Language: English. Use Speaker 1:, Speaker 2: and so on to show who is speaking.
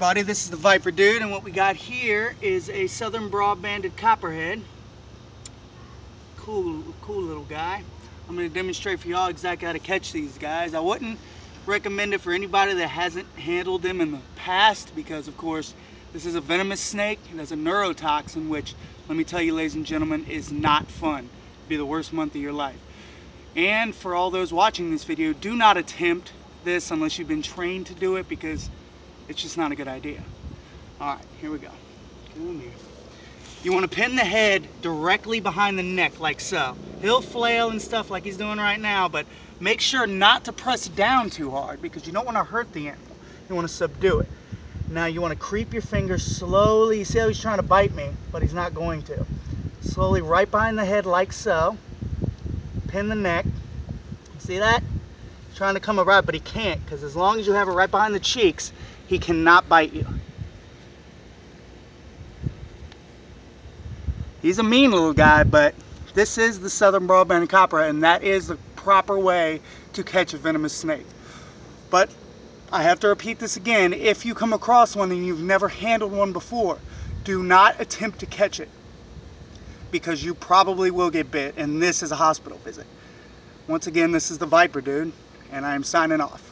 Speaker 1: Buddy, this is the Viper Dude, and what we got here is a southern broad-banded copperhead. Cool, cool little guy. I'm going to demonstrate for y'all exactly how to catch these guys. I wouldn't recommend it for anybody that hasn't handled them in the past because, of course, this is a venomous snake. It has a neurotoxin, which, let me tell you, ladies and gentlemen, is not fun. It'd be the worst month of your life. And for all those watching this video, do not attempt this unless you've been trained to do it because it's just not a good idea. All right, here we go. Here. You want to pin the head directly behind the neck like so. He'll flail and stuff like he's doing right now, but make sure not to press down too hard because you don't want to hurt the animal. You want to subdue it. Now you want to creep your fingers slowly. You see how he's trying to bite me, but he's not going to. Slowly right behind the head like so. Pin the neck. See that? He's trying to come around, but he can't because as long as you have it right behind the cheeks, he cannot bite you. He's a mean little guy, but this is the southern broadband copper, and that is the proper way to catch a venomous snake. But I have to repeat this again, if you come across one and you've never handled one before, do not attempt to catch it because you probably will get bit, and this is a hospital visit. Once again, this is the Viper Dude, and I am signing off.